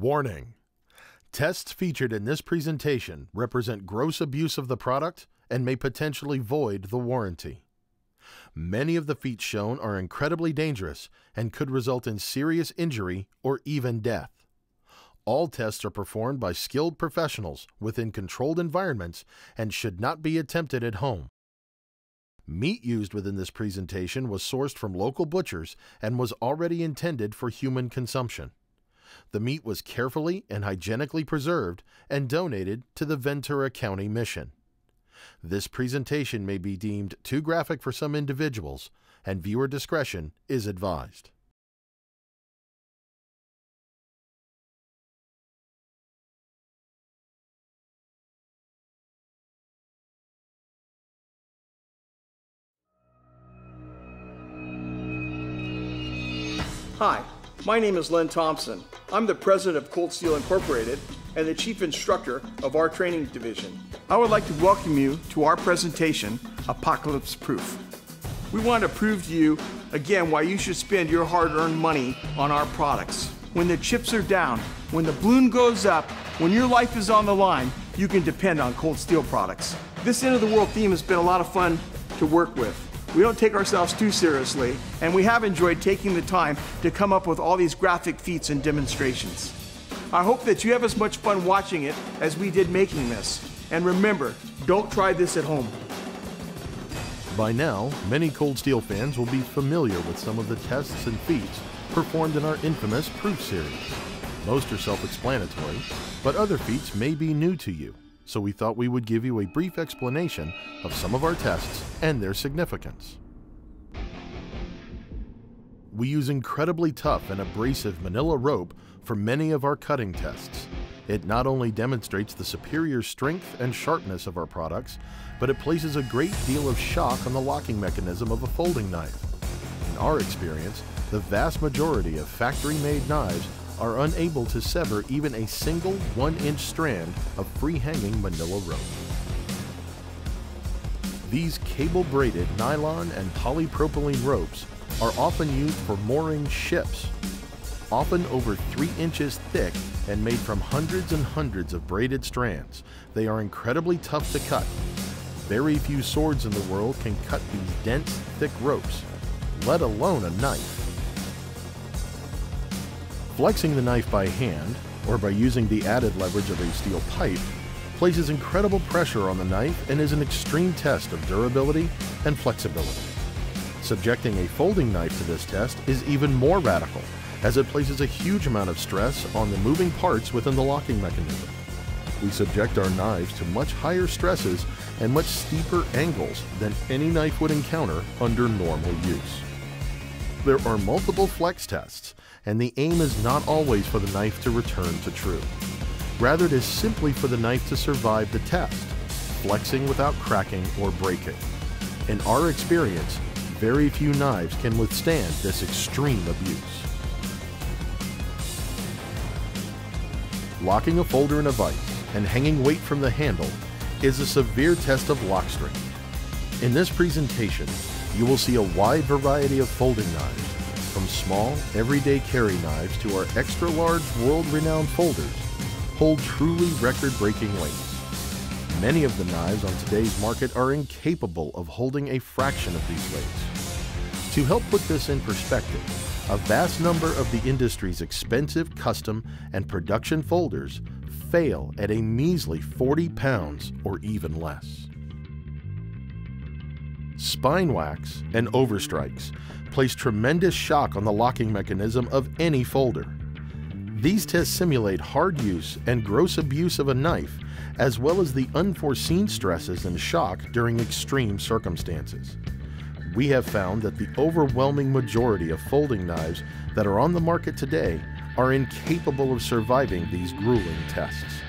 Warning Tests featured in this presentation represent gross abuse of the product and may potentially void the warranty. Many of the feats shown are incredibly dangerous and could result in serious injury or even death. All tests are performed by skilled professionals within controlled environments and should not be attempted at home. Meat used within this presentation was sourced from local butchers and was already intended for human consumption. The meat was carefully and hygienically preserved and donated to the Ventura County Mission. This presentation may be deemed too graphic for some individuals, and viewer discretion is advised. Hi, my name is Lynn Thompson. I'm the president of Cold Steel Incorporated and the chief instructor of our training division. I would like to welcome you to our presentation, Apocalypse Proof. We want to prove to you again why you should spend your hard earned money on our products. When the chips are down, when the balloon goes up, when your life is on the line, you can depend on Cold Steel products. This end of the world theme has been a lot of fun to work with. We don't take ourselves too seriously, and we have enjoyed taking the time to come up with all these graphic feats and demonstrations. I hope that you have as much fun watching it as we did making this. And remember, don't try this at home. By now, many Cold Steel fans will be familiar with some of the tests and feats performed in our infamous Proof series. Most are self explanatory, but other feats may be new to you so we thought we would give you a brief explanation of some of our tests and their significance. We use incredibly tough and abrasive manila rope for many of our cutting tests. It not only demonstrates the superior strength and sharpness of our products, but it places a great deal of shock on the locking mechanism of a folding knife. In our experience, the vast majority of factory-made knives are unable to sever even a single one inch strand of free hanging manila rope. These cable braided nylon and polypropylene ropes are often used for mooring ships, often over 3 inches thick and made from hundreds and hundreds of braided strands. They are incredibly tough to cut. Very few swords in the world can cut these dense, thick ropes, let alone a knife. Flexing the knife by hand, or by using the added leverage of a steel pipe, places incredible pressure on the knife and is an extreme test of durability and flexibility. Subjecting a folding knife to this test is even more radical, as it places a huge amount of stress on the moving parts within the locking mechanism. We subject our knives to much higher stresses and much steeper angles than any knife would encounter under normal use. There are multiple flex tests, and the aim is not always for the knife to return to true. Rather, it is simply for the knife to survive the test, flexing without cracking or breaking. In our experience, very few knives can withstand this extreme abuse. Locking a folder in a vise and hanging weight from the handle is a severe test of lock strength. In this presentation, you will see a wide variety of folding knives from small, everyday carry knives to our extra large, world renowned folders, hold truly record breaking weights. Many of the knives on today's market are incapable of holding a fraction of these weights. To help put this in perspective, a vast number of the industry's expensive custom and production folders fail at a measly 40 pounds or even less. Spine whacks and overstrikes place tremendous shock on the locking mechanism of any folder. These tests simulate hard use and gross abuse of a knife, as well as the unforeseen stresses and shock during extreme circumstances. We have found that the overwhelming majority of folding knives that are on the market today are incapable of surviving these grueling tests.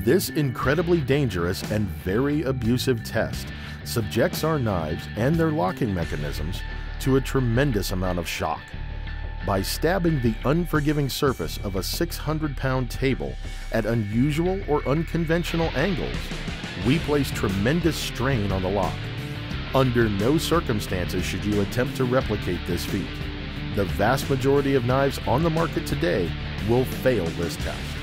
This incredibly dangerous and very abusive test subjects our knives and their locking mechanisms to a tremendous amount of shock. By stabbing the unforgiving surface of a 600 pound table at unusual or unconventional angles, we place tremendous strain on the lock. Under no circumstances should you attempt to replicate this feat. the vast majority of knives on the market today will fail this test.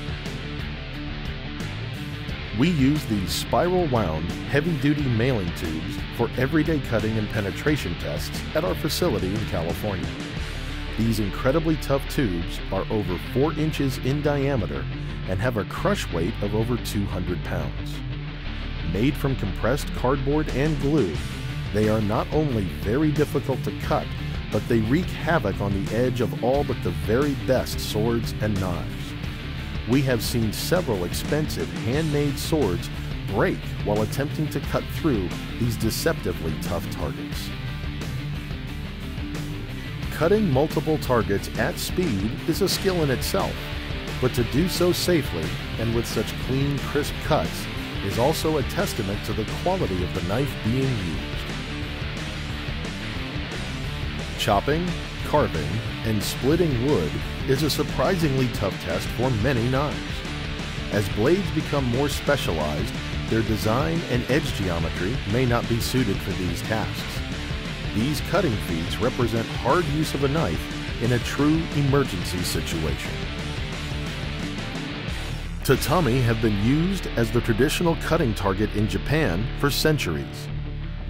We use these spiral wound, heavy duty mailing tubes for everyday cutting and penetration tests at our facility in California. These incredibly tough tubes are over 4 inches in diameter and have a crush weight of over 200 pounds. Made from compressed cardboard and glue, they are not only very difficult to cut, but they wreak havoc on the edge of all but the very best swords and knives. We have seen several expensive handmade swords break while attempting to cut through these deceptively tough targets. Cutting multiple targets at speed is a skill in itself, but to do so safely and with such clean, crisp cuts is also a testament to the quality of the knife being used. Chopping, carving, and splitting wood is a surprisingly tough test for many knives. As blades become more specialized, their design and edge geometry may not be suited for these tasks. These cutting feats represent hard use of a knife in a true emergency situation. Tatami have been used as the traditional cutting target in Japan for centuries.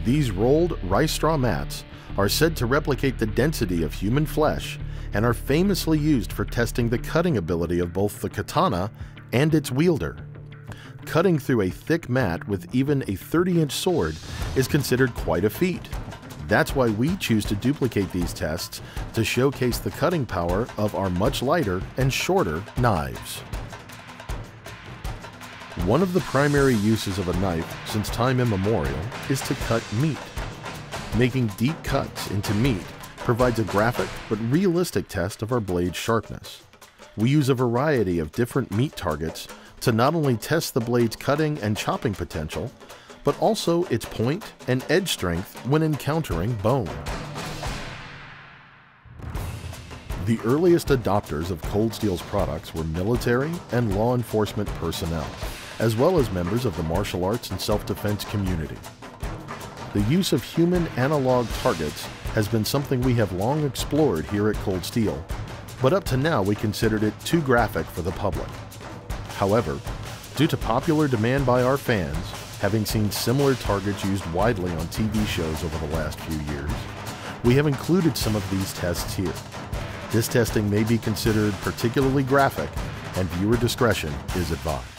These rolled rice straw mats are said to replicate the density of human flesh and are famously used for testing the cutting ability of both the katana and its wielder. Cutting through a thick mat with even a 30 inch sword is considered quite a feat. That's why we choose to duplicate these tests to showcase the cutting power of our much lighter and shorter knives. One of the primary uses of a knife since time immemorial is to cut meat. Making deep cuts into meat provides a graphic but realistic test of our blade's sharpness. We use a variety of different meat targets to not only test the blade's cutting and chopping potential, but also its point and edge strength when encountering bone. The earliest adopters of Cold Steel's products were military and law enforcement personnel, as well as members of the martial arts and self-defense community. The use of human analog targets has been something we have long explored here at Cold Steel, but up to now we considered it too graphic for the public. However, due to popular demand by our fans, having seen similar targets used widely on TV shows over the last few years, we have included some of these tests here. This testing may be considered particularly graphic, and viewer discretion is advised.